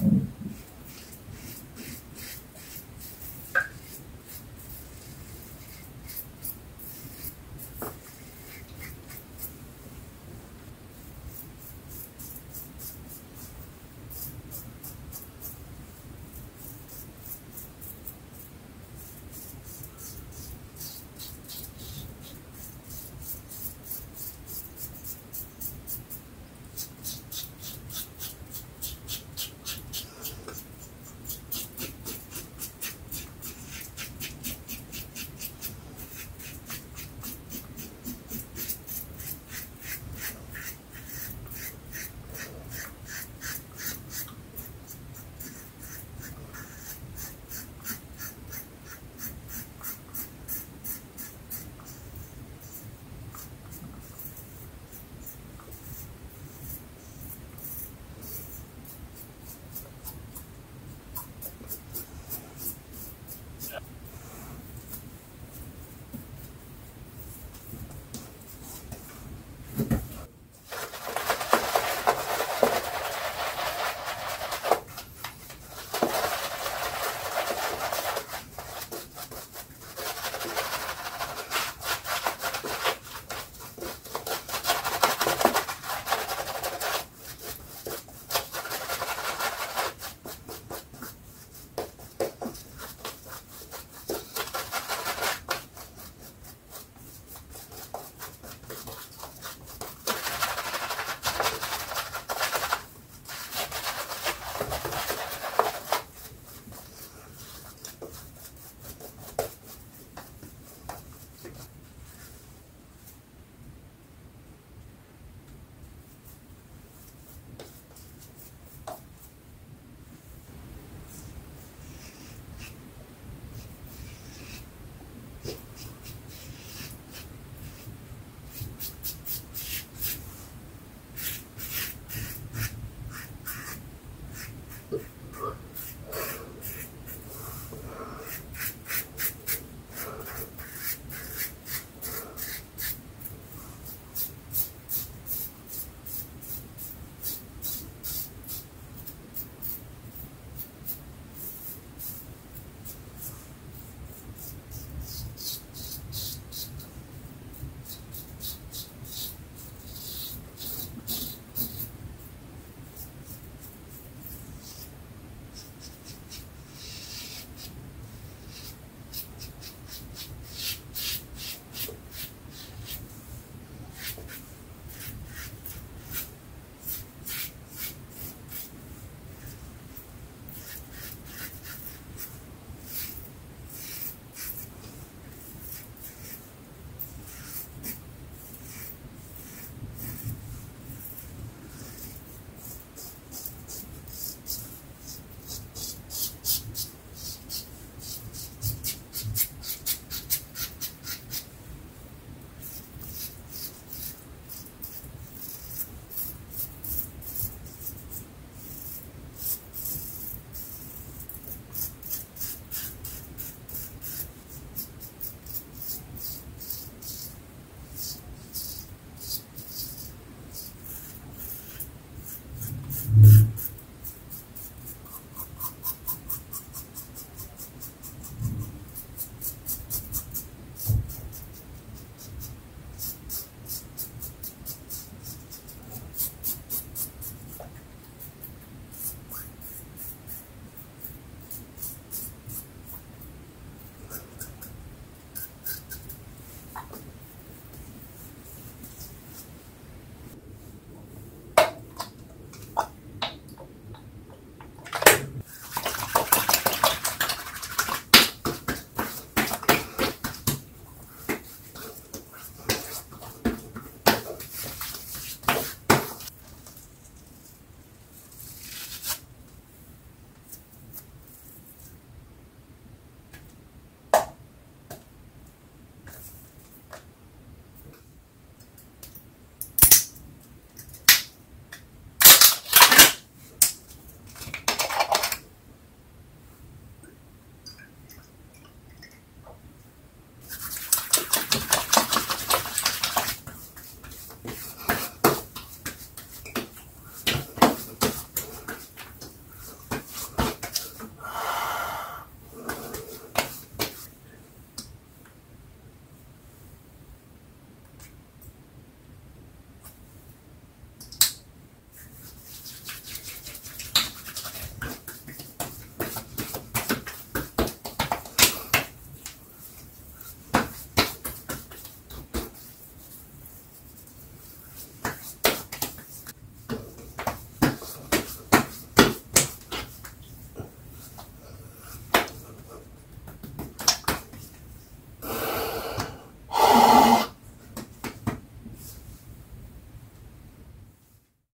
Um,